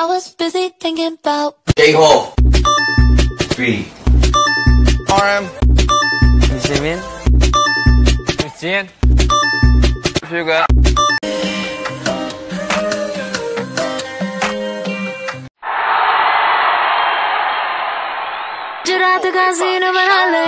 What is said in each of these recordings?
I was busy thinking about J Hope. Three. RM. Jimin. Christian. Suga.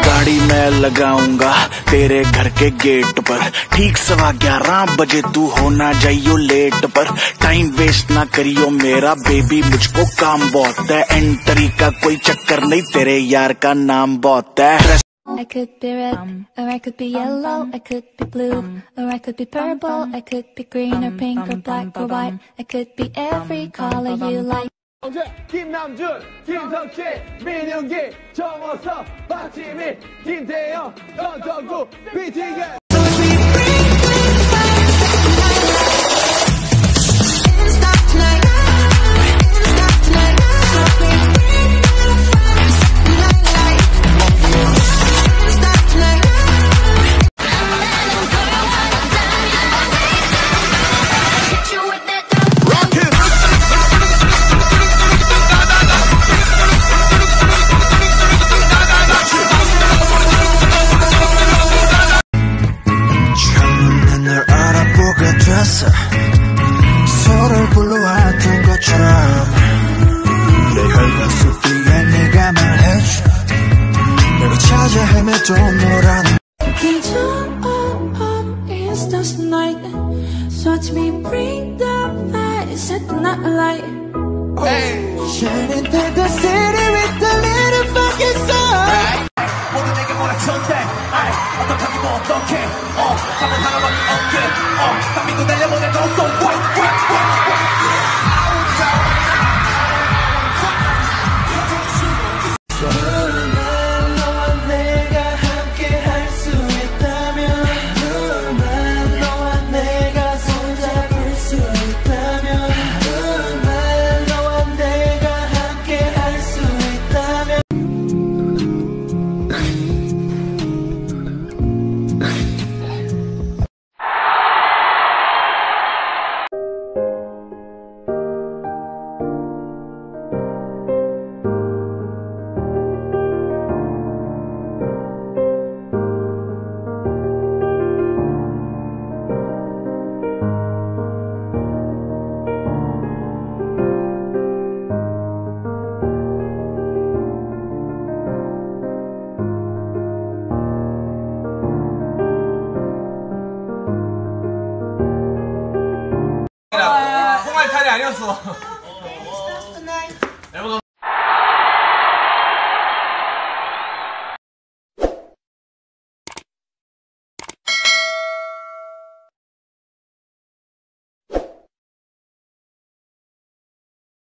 गाड़ी मैं लगाऊँगा तेरे घर के गेट पर ठीक सवा ग्यारह बजे तू होना जाइयो लेट पर टाइम वेस्ट ना करियो मेरा बेबी मुझको काम बहुत है एंट्री का कोई चक्कर नहीं तेरे यार का नाम बहुत है I could be red, or I could be yellow, I could be blue, or I could be purple, I could be green or pink or black or white, I could be every color you like. 김남준, 김성치, 민윤기, 정호섭, 박지민, 김태형, 전정구. 처음 알아보게 됐어 서로를 불러왔던 것처럼 내 혈관 속 뒤에 네가 말해줘 내가 찾아 헤매던 너라는 It's just night, so watch me bring the fire, set the night light. Shining through the city with the little 탈이 아니었어.